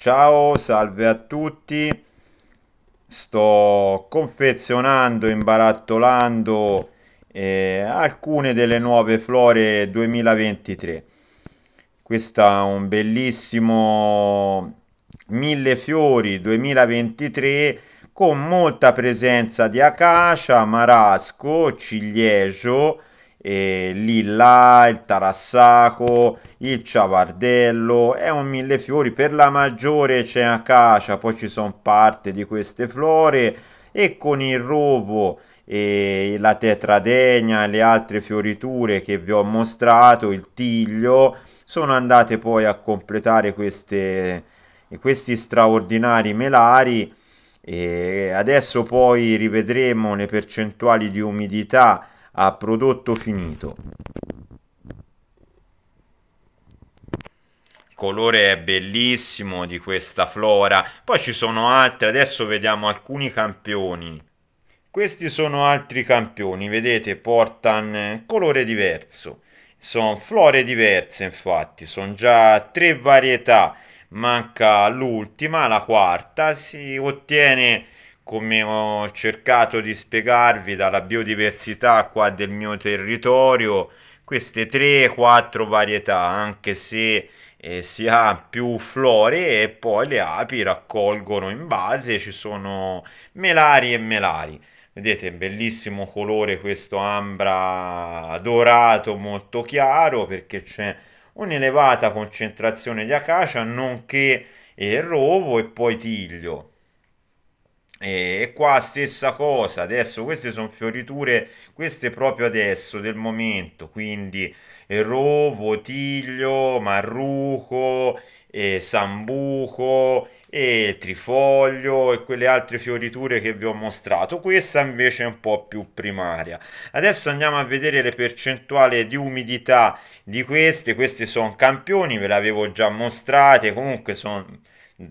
Ciao, salve a tutti. Sto confezionando, imbarattolando eh, alcune delle nuove flore 2023. Questo è un bellissimo mille fiori 2023 con molta presenza di acacia, marasco, ciliegio eh, lilla, il tarassaco, il ciavardello, è un millefiori, per la maggiore c'è acacia, poi ci sono parte di queste flore. E con il rovo e la tetradegna e le altre fioriture che vi ho mostrato, il tiglio, sono andate poi a completare queste, questi straordinari melari. E adesso poi rivedremo le percentuali di umidità a prodotto finito. Il colore è bellissimo di questa flora. Poi ci sono altre, adesso vediamo alcuni campioni. Questi sono altri campioni, vedete, portano colore diverso. Sono flore diverse, infatti, sono già tre varietà. Manca l'ultima, la quarta, si ottiene come ho cercato di spiegarvi dalla biodiversità qua del mio territorio, queste 3-4 varietà, anche se eh, si ha più flore e poi le api raccolgono in base, ci sono melari e melari. Vedete, bellissimo colore questo ambra dorato molto chiaro perché c'è un'elevata concentrazione di acacia, nonché il rovo e poi tiglio. E qua stessa cosa, adesso queste sono fioriture, queste proprio adesso, del momento, quindi rovo, tiglio, marruco, e sambuco e trifoglio e quelle altre fioriture che vi ho mostrato. Questa invece è un po' più primaria. Adesso andiamo a vedere le percentuali di umidità di queste. Queste sono campioni, ve le avevo già mostrate, comunque sono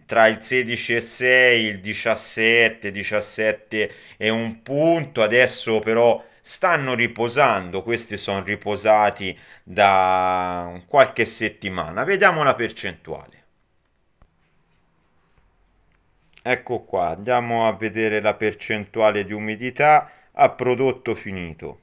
tra il 16 e 6, il 17, 17 e un punto. Adesso però stanno riposando, questi sono riposati da qualche settimana. Vediamo la percentuale. Ecco qua, andiamo a vedere la percentuale di umidità a prodotto finito.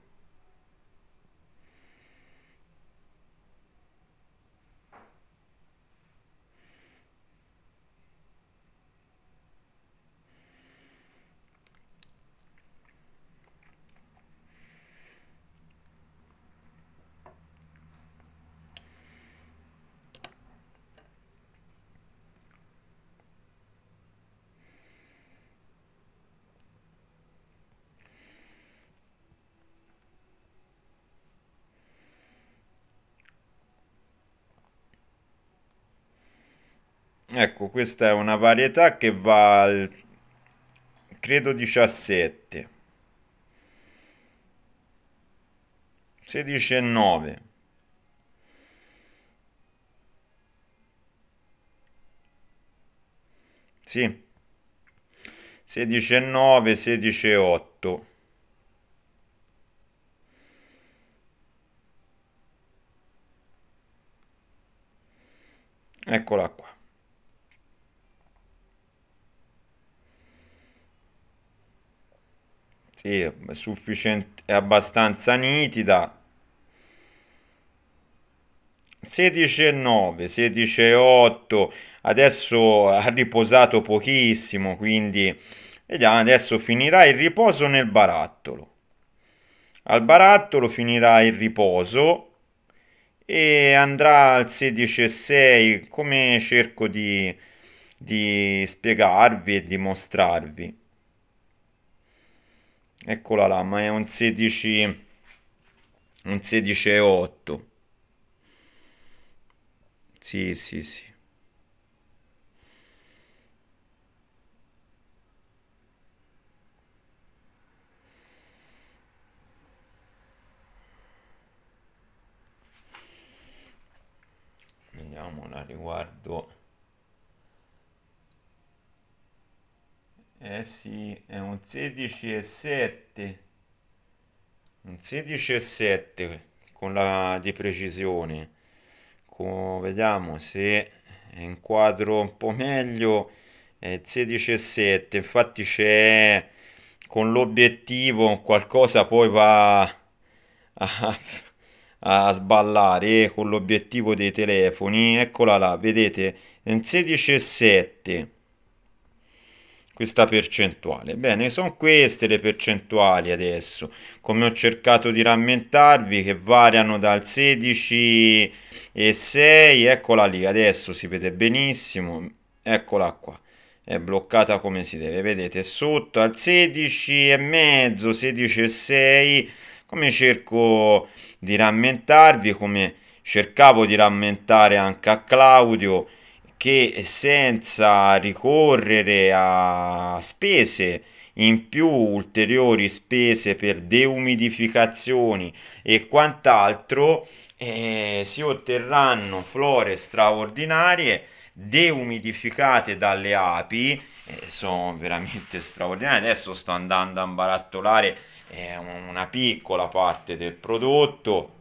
Ecco, questa è una varietà che va al credo 17, 16 e 9. Sì, 16 e 9, 16 e 8. Eccola qua. Sì, è sufficiente, è abbastanza nitida. 16 e 9, 16 e 8. Adesso ha riposato pochissimo, quindi vediamo, adesso finirà il riposo nel barattolo. Al barattolo finirà il riposo e andrà al 16 e 6 come cerco di, di spiegarvi e dimostrarvi. Eccola là, ma è un 16 un 16 e 8. Sì, sì, sì. Vediamo la riguardo. Sì, è un 16 e 7. Un 16 e 7 con la di precisione. Come vediamo se inquadro un po' meglio, eh, 16,7, infatti c'è con l'obiettivo qualcosa poi va a, a sballare eh, con l'obiettivo dei telefoni, eccola là, vedete, in 16,7 questa percentuale. Bene, sono queste le percentuali adesso, come ho cercato di rammentarvi, che variano dal 16 e 6, eccola lì, adesso si vede benissimo, eccola qua, è bloccata come si deve, vedete, sotto al 16 e mezzo, 16 e 6, come cerco di rammentarvi, come cercavo di rammentare anche a Claudio, che senza ricorrere a spese in più ulteriori spese per deumidificazioni e quant'altro eh, si otterranno flore straordinarie deumidificate dalle api eh, sono veramente straordinarie. Adesso sto andando a barattolare eh, una piccola parte del prodotto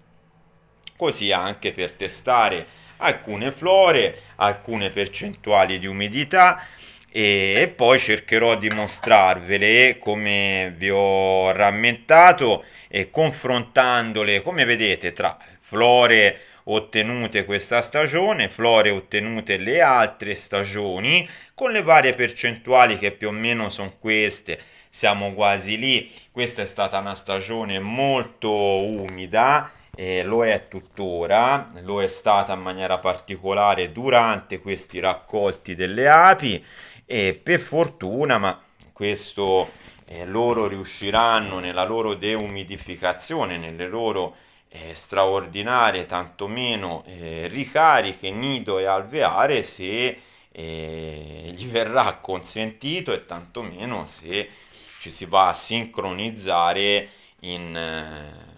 così anche per testare alcune flore, alcune percentuali di umidità e poi cercherò di mostrarvele come vi ho rammentato e confrontandole come vedete tra flore ottenute questa stagione, flore ottenute le altre stagioni con le varie percentuali che più o meno sono queste, siamo quasi lì, questa è stata una stagione molto umida eh, lo è tuttora, lo è stata in maniera particolare durante questi raccolti delle api e per fortuna, ma questo eh, loro riusciranno nella loro deumidificazione, nelle loro eh, straordinarie, tantomeno eh, ricariche nido e alveare se eh, gli verrà consentito e tantomeno se ci si va a sincronizzare in eh,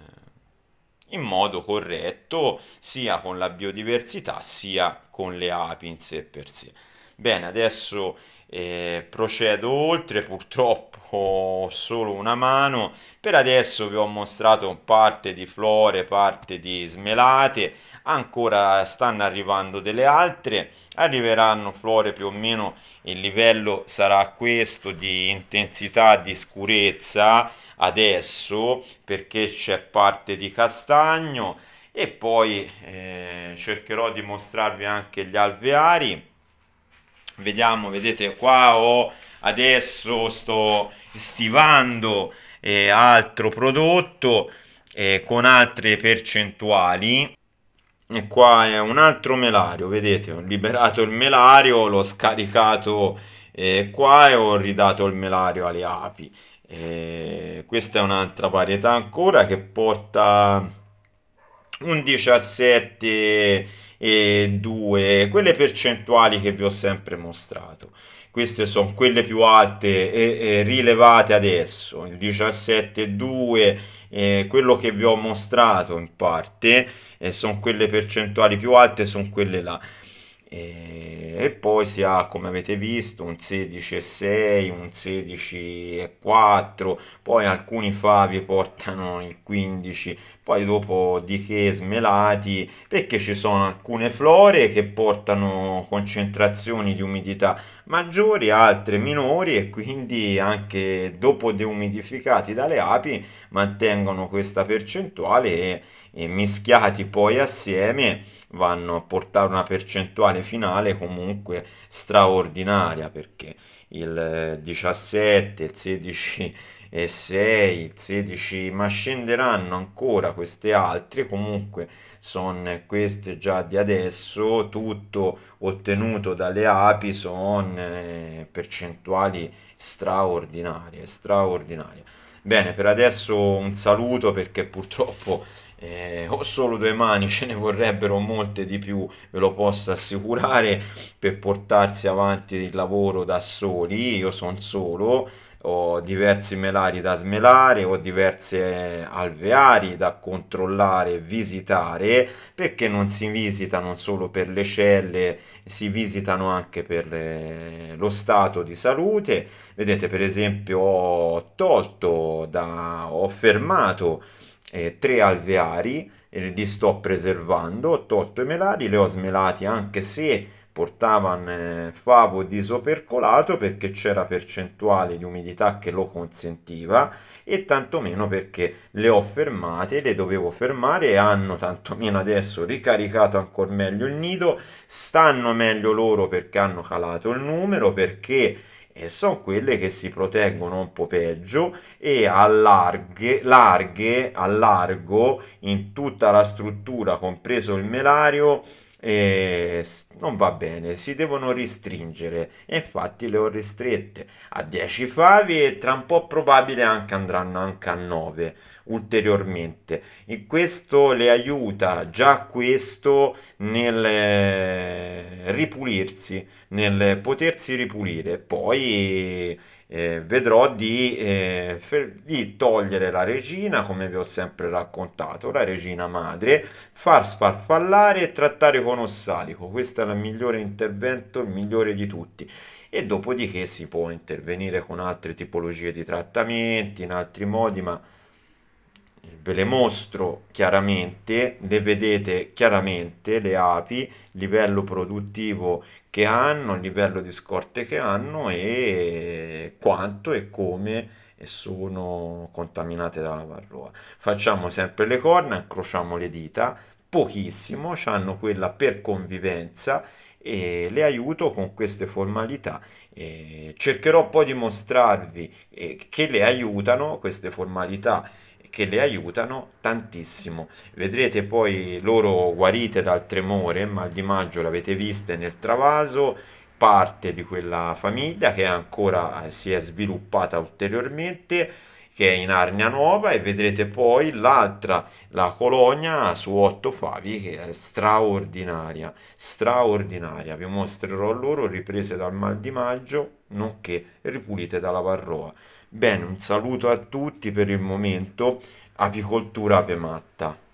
in modo corretto sia con la biodiversità sia con le api in sé per sé. Bene, adesso eh, procedo oltre, purtroppo ho solo una mano, per adesso vi ho mostrato parte di flore, parte di smelate, ancora stanno arrivando delle altre, arriveranno flore più o meno il livello sarà questo di intensità di scurezza adesso perché c'è parte di castagno e poi eh, cercherò di mostrarvi anche gli alveari. Vediamo vedete qua ho adesso sto stivando eh, altro prodotto eh, con altre percentuali. E qua è un altro melario vedete ho liberato il melario l'ho scaricato eh, qua e ho ridato il melario alle api e questa è un'altra varietà ancora che porta un 17 e 2, quelle percentuali che vi ho sempre mostrato. Queste sono quelle più alte e, e rilevate adesso, il 17,2 eh, quello che vi ho mostrato in parte eh, sono quelle percentuali più alte, sono quelle là e poi si ha come avete visto un 16,6 un 16,4 poi alcuni favi portano il 15 poi dopo di che smelati perché ci sono alcune flore che portano concentrazioni di umidità maggiori altre minori e quindi anche dopo deumidificati dalle api mantengono questa percentuale e, mischiati poi assieme vanno a portare una percentuale finale comunque straordinaria perché il 17, il 16 e 6, il 16, ma scenderanno ancora queste altre, comunque sono queste già di adesso, tutto ottenuto dalle api sono eh, percentuali straordinarie, straordinarie. Bene, per adesso un saluto perché purtroppo eh, ho solo due mani, ce ne vorrebbero molte di più, ve lo posso assicurare, per portarsi avanti il lavoro da soli, io sono solo, ho diversi melari da smelare, ho diverse alveari da controllare e visitare, perché non si visitano solo per le celle, si visitano anche per eh, lo stato di salute. Vedete, per esempio, ho tolto da ho fermato eh, tre alveari, e li sto preservando, ho tolto i melari, li ho smelati anche se portavano eh, favo disopercolato perché c'era percentuale di umidità che lo consentiva e tantomeno perché le ho fermate, le dovevo fermare e hanno tantomeno adesso ricaricato ancora meglio il nido, stanno meglio loro perché hanno calato il numero, perché e sono quelle che si proteggono un po' peggio e allarghe, larghe, a largo in tutta la struttura, compreso il melario, e non va bene, si devono ristringere. E infatti le ho ristrette a 10 favi e tra un po' probabile anche andranno anche a 9 ulteriormente e questo le aiuta già questo nel eh, ripulirsi nel potersi ripulire poi eh, vedrò di, eh, di, togliere la regina, come vi ho sempre raccontato, la regina madre, far sfarfallare e trattare con ossalico. Questo è il migliore intervento, il migliore di tutti. E dopodiché si può intervenire con altre tipologie di trattamenti, in altri modi, ma ve le mostro chiaramente, le vedete chiaramente le api, livello produttivo che hanno, il livello di scorte che hanno e quanto e come sono contaminate dalla varroa. Facciamo sempre le corna, incrociamo le dita, pochissimo, hanno quella per convivenza e le aiuto con queste formalità. E cercherò poi di mostrarvi eh, che le aiutano queste formalità che le aiutano tantissimo. Vedrete poi loro guarite dal tremore, mal di maggio l'avete viste nel travaso, parte di quella famiglia che ancora eh, si è sviluppata ulteriormente che è in Arnia Nuova e vedrete poi l'altra, la colonia su otto favi che è straordinaria, straordinaria. Vi mostrerò loro riprese dal mal di maggio, nonché ripulite dalla varroa. Bene, un saluto a tutti per il momento, apicoltura ape matta.